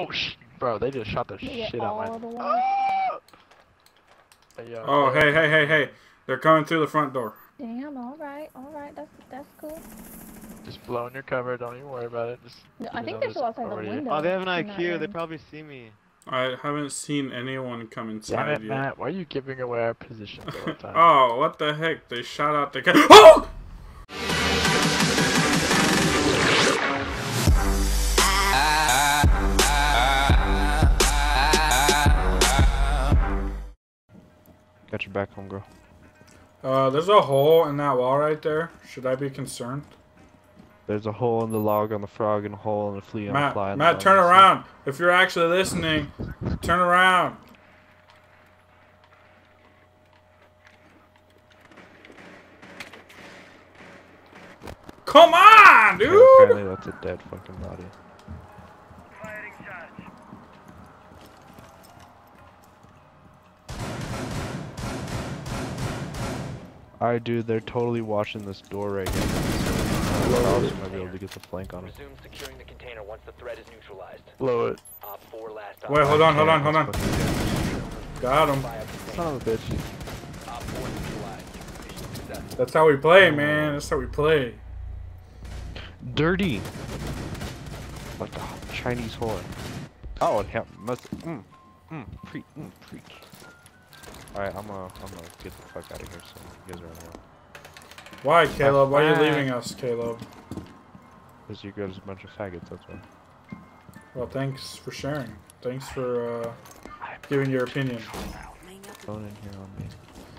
Oh, sh bro, they just shot the shit out all my. of the. Hey, Oh, hey. hey, hey, hey, hey. They're coming through the front door. Damn, alright, alright, that's that's cool. Just blowing your cover. Don't even worry about it. Just. No, I think know, they're there's still outside the already- window. Oh, they have an IQ. They probably see me. I haven't seen anyone come Damn inside it, yet. Matt. Why are you giving away our position all the time? oh, what the heck? They shot out the guy. Oh! Back home, girl. Uh, there's a hole in that wall right there. Should I be concerned? There's a hole in the log on the frog and a hole in the flea on the Matt, fly. the Matt, turn around. If you're actually listening, turn around. Come on, dude! apparently that's a dead fucking body. Alright, dude, they're totally watching this door right here. Carlos might be able to get the flank on him. Resume securing the container once the threat is neutralized. Blow it. Op 4 last Wait, hold on, hold on, hold on. Got him. Son of a bitch. Op 4 neutralized. Mission successful. That's how we play, man. That's how we play. Dirty! Like a Chinese whore. Oh, yeah, must. Mm, mm, preach, mm, preach. Alright, I'm gonna, I'm gonna get the fuck out of here so you guys are on your. Why, Caleb? Why are you leaving us, Caleb? Because you guys are a bunch of faggots, that's why. Well, thanks for sharing. Thanks for uh, giving your opinion. Phone in here on me.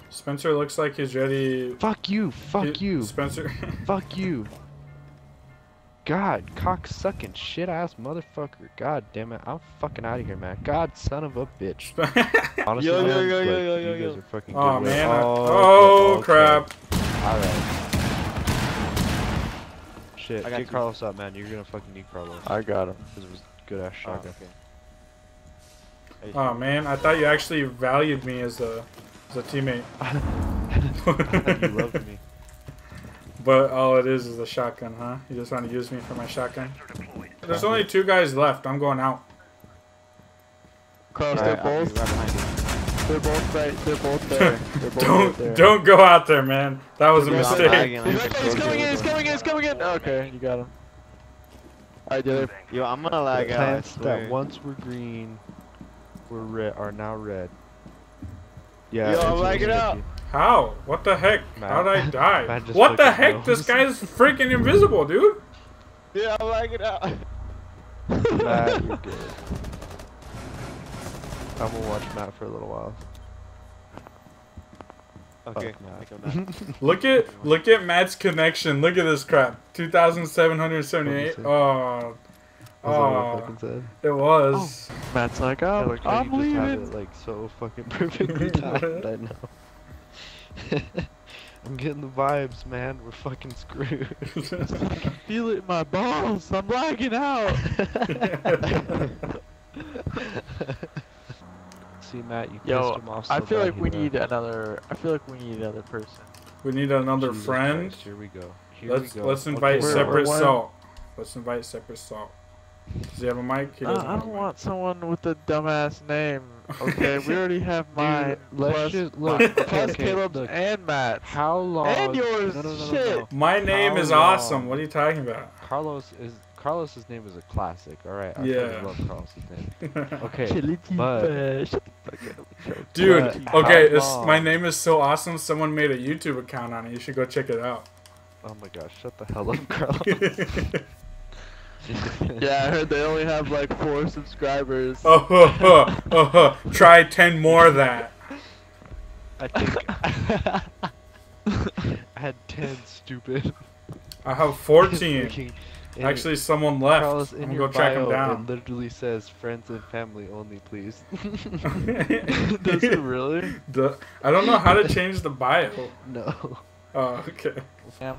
Spencer looks like he's ready. Fuck you! Fuck He- you! Spencer. Fuck you! God, cock sucking shit ass motherfucker. God damn it. I'm fucking out of here, man. God, son of a bitch. Honestly, Yo, yo, man, yo, like, yo, yo, you yo, guys are fucking oh good with- man. I- Oh, oh okay. crap. Alright. Shit, I got get you. Carlos up, man. You're gonna fucking need Carlos. I got him. This was good ass Oh, shotgun. okay. Oh man, I thought you actually valued me as a as a teammate. I thought you loved me. But all it is is a shotgun, huh? You just want to use me for my shotgun? There's only two guys left. I'm going out. Carlos, Alright, they're both. right. They're both right. They're both there. They're both right there. Don't don't go out there, man. That was a mistake. lagging. He's, right there, he's coming in. He's coming in. He's coming in. Okay, you got him. Alright, the other. Yo, I'm gonna lag out. I Plants that once were green were red are now red. Yeah. Yo, it's I'm lagging out. Tricky. How? What the heck? Matt- How did I die? Matt what the heck? knows. This guy's freaking invisible, dude. Yeah, I'm lagging out. Matt, you're good. I'm gonna watch Matt for a little while. Okay, Fuck I Matt. Look at look at Matt's connection. Look at this crap. 2,778. say? Oh, Is what oh, said? it was. Oh. Matt's like, I oh, like I'm you just have leaving. it like so fucking perfectly timed. I know. I'm getting the vibes, man. We're fucking screwed. Feel it in my balls. I'm lagging out. See, Matt, you Yo, pissed him off. I feel bad like we left. need another. I feel like we need another person. we need another Jesus friend. Christ, here we go. Here Let's we go. let's invite Okay, separate we're one- salt. Let's invite separate salt. Does he have a mic? He Uh, doesn't I don't mic. want someone with a dumbass name. Okay, we already have mine. let's plus, just- look, plus okay, okay, Caleb's look. and Matt. How long? And yours, No, no, no, no, shit. no. My name How is long? awesome. What are you talking about? Carlos is Carlos's name is a classic. All right. I Yeah. fucking love Carlos's name. Okay. Chili but- Tifa. Shut the fuck up. Dude, But okay, this, my name is so awesome. Someone made a YouTube account on it. You should go check it out. Oh my gosh! Shut the hell up, Carlos. Yeah, I heard they only have like four subscribers. oh, ho, ho, oh, ho. try ten more of that. I think I had ten. Stupid. I have fourteen. Actually, someone left. Carlos, I'm gonna your go track him bio, down. it literally says friends and family only, please. Does it really? The- I don't know how to change the bio. no. Oh, okay. Damn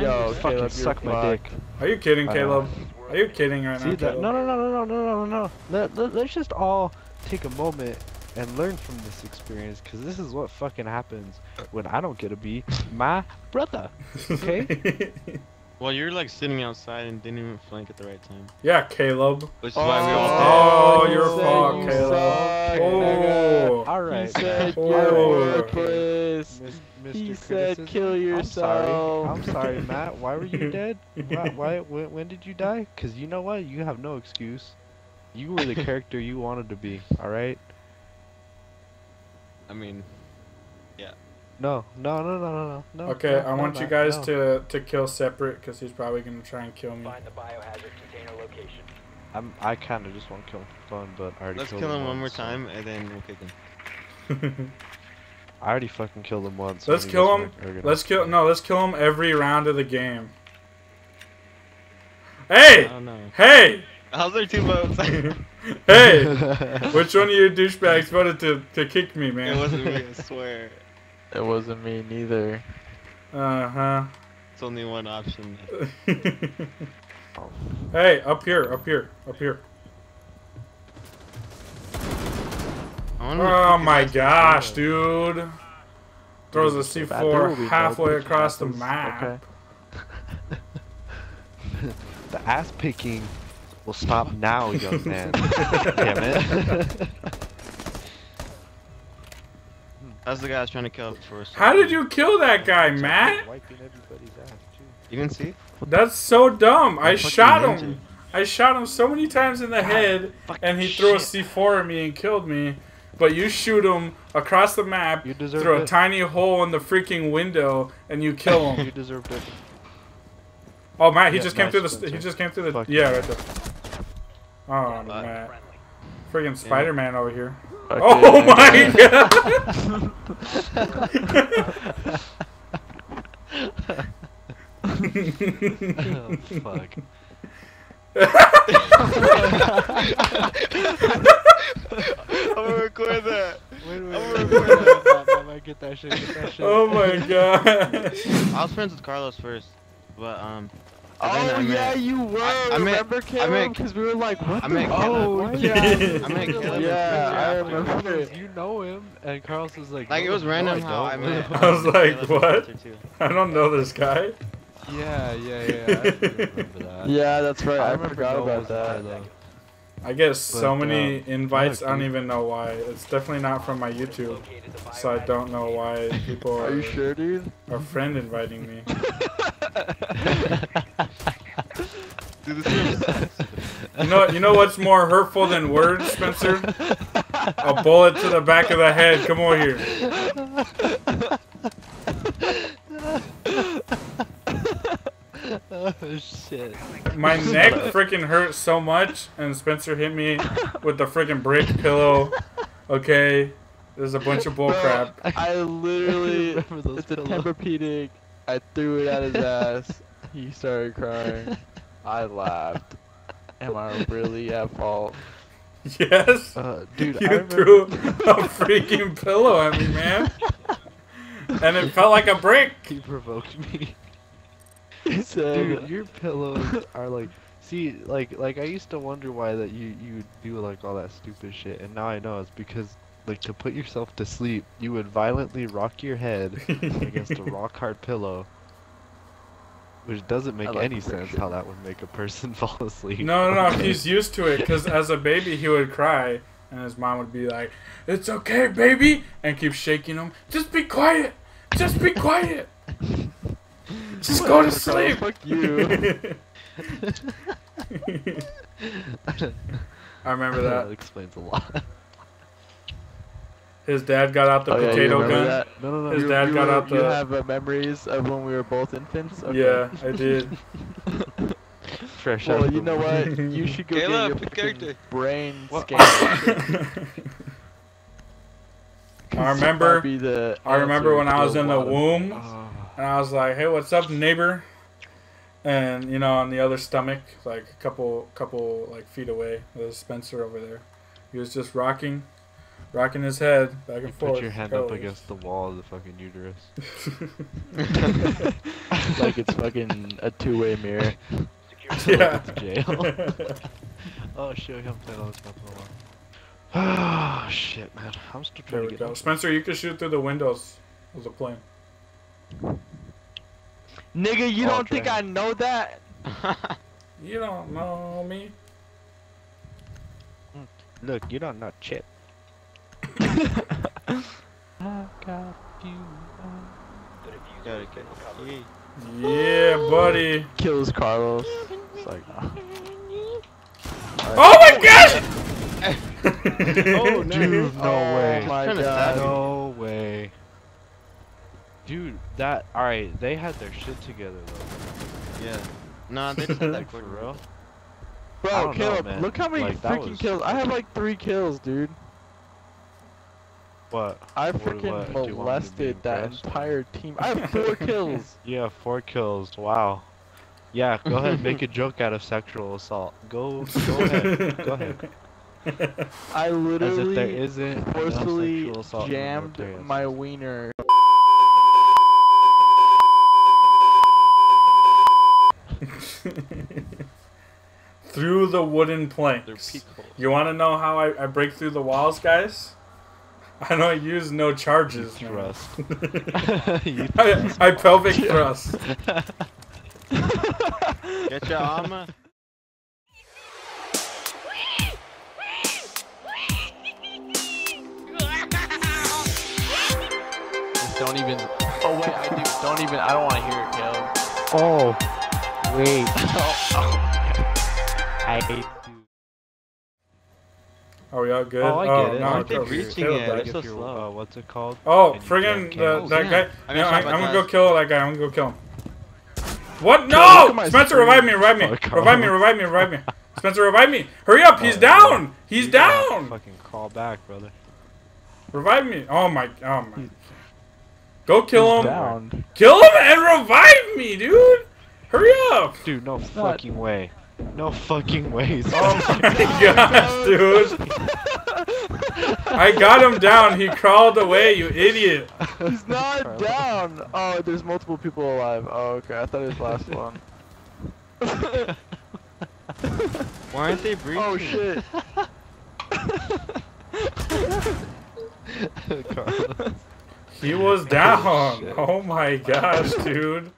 behind Yo, you. Caleb, fucking suck my dick. Are you kidding, Caleb? Are you kidding right See now, that? Caleb? No, no, no, no, no, no, no. Let, let, let's just all take a moment and learn from this experience because this is what fucking happens when I don't get to be my brother. Okay? well, you're like sitting outside and didn't even flank at the right time. Yeah, Caleb. Which is oh, why we all Oh, oh you're fucked, you Caleb. Suck, oh nigga. Alright. He said you're worthless. Mis- He Mr. said Criticism? kill I'm sorry. yourself. I'm sorry, Matt. Why were you dead? why, why when, when did you die? Cause you know what? You have no excuse. You were the character you wanted to be. All right. I mean, No, no, no, no, no, no, no. Okay, no, I no, want you guys no. to to kill separate because he's probably gonna try and kill me. Find the biohazard container location. I'm. I kind of just want to kill fun, but I already let's killed kill him one more time and then we'll kick him. I already fucking killed him once. Let's kill him. were- were gonna let's kill. kill No, let's kill him every round of the game. Hey, hey, How's there two votes? hey! Which one of you douchebags voted to to kick me, man? it wasn't me, I swear. It wasn't me neither. Uh huh. It's only one option. hey, up here, up here, up here. I wonder if Oh my gosh, dude! Throws a That door will C4 halfway across the map. Okay. The ass picking will stop now, young man. Damn it. That's the guy I was trying to kill before. so- How did you kill that guy, Matt? Wiping everybody's ass too. You didn't see? That's so dumb. I fucking shot ninja. him. I shot him so many times in the head, and he threw a C4 at me and killed me. But you shoot him across the map You through a it. tiny hole in the freaking window, and you kill him. You deserved it. oh, Matt, he Yeah, just came nice, through the. He just came through the. Fuck yeah, right there. Oh, Uh, Matt. Friendly. Friggin' Spider-Man over here. Okay, oh I my god. oh, fuck. I'm gonna record that. Wait, wait, I'm wait, gonna wait, record wait, Matt, Matt, get that shit, that shit. oh my god. I was friends with Carlos first, but um. Oh then yeah, met- you were. I- I remember I Caleb? Because we were like, what I the? met oh yeah. I met Caleb. Yeah, I and Spencer remember. You know him, and Carlos was like, Like it was random I how I met. I was like, Caleb what? I don't know this guy. yeah, yeah, yeah. I remember that. Yeah, that's right. I, remember forgot about was there, that. Though. I get so But, many um, invites. fuck, I don't even know why. It's definitely not from my YouTube, so I don't know why people Are are, you sure, dude? a friend inviting me. Dude, this room You know, you know what's more hurtful than words, Spencer? A bullet to the back of the head. Come over here. oh shit. My neck freaking hurt so much, and Spencer hit me with the freaking brick pillow. Okay, there's a bunch of bullcrap. I literally, remember it's a pillows. Tempur-Pedic. I threw it at his ass. He started crying. I laughed. Am I really at fault? Yes, Uh, dude, I you remember. threw a freaking pillow at me, man, and it felt like a brick. He provoked me. He said, Dude, your pillows are like. See, like, like I used to wonder why that you you do like all that stupid shit, and now I know it's because like to put yourself to sleep, you would violently rock your head against a rock hard pillow, which doesn't make like any sense picture. how that would make a person fall asleep. No, no, no. He's used to it because as a baby he would cry, and his mom would be like, "It's okay, baby," and keep shaking him. Just be quiet. Just be quiet. Just go to sleep. Fuck you. I remember that that. explains a lot. His dad got out the Oh, yeah, you potato remember gun. that? No, no, no. His You- dad you got were- out You have uh, memories of when we were both infants? Okay. Yeah, I did. Fresh out Well, of you know what? You should go Caleb, get your character. brain What? scanned. I remember- the I remember when I was in the womb, things. Oh. And I was like, "Hey, what's up, neighbor?" And you know, on the other stomach, like a couple, couple like feet away, was Spencer over there. He was just rocking, rocking his head back and forth. Put your hand up against the wall of the fucking uterus. like it's fucking a two-way mirror. Secure yeah. to jail. oh shit, we haven't played all this map in a while. Ah shit, man. I'm still There trying we to get go. Spencer, you can shoot through the windows of the plane. Nigga, you Oh, don't think I know that? You don't know me. Look, you don't know Chip. Gotta get yeah. Yeah, buddy. Kills Carlos. It's like, nah. Oh my oh, gosh! Oh, no. Dude, no oh way. my god. No way. Dude, that alright, they had their shit together though. Yeah. Nah, they just had that For quick real? Bro, don't know, look how many Like, freaking was kills. I have like three kills, dude. What? I What- freaking what, do you want me to be molested that entire team. I have four kills. Yeah, four kills. Wow. Yeah, go ahead, make a joke out of sexual assault. Go, go ahead, go ahead. I As if there literally isn't enough forcefully sexual assault in the jammed my wiener. through the wooden They're planks. peak holes. You want to know how I, I break through the walls, guys? I don't use no charges. man. thrust. You I, I pelvic thrust. Get your armor. Don't even. Oh wait, I do. Don't even. I don't want to hear it, Caleb. Oh, wait. oh, oh. I hate Are we all good? Oh, I get oh, it. No, Aren't they reaching it? That. It's so slow. Uh, what's it called? Oh, friggin' the, oh, that yeah. guy. I mean, no, I, am gonna go kill that guy. I'm gonna go kill him. What? No! Spencer, revive me, revive me. Fuck Revive me, revive me, revive me. Spencer, revive me. Hurry up, he's Oh, down! He's You gotta down! Fucking call back, brother. Revive me. Oh my, oh my. Go kill him. Down. Kill him and revive me, dude! Hurry up! Dude, no not- fucking way. No fucking way. Oh my gosh, dude. I got him down. He crawled away, you idiot. He's not down. Oh, there's multiple people alive. Oh, okay. I thought it was last one. Why aren't they oh, breaching? oh shit. He was down. shit. Oh my gosh, dude.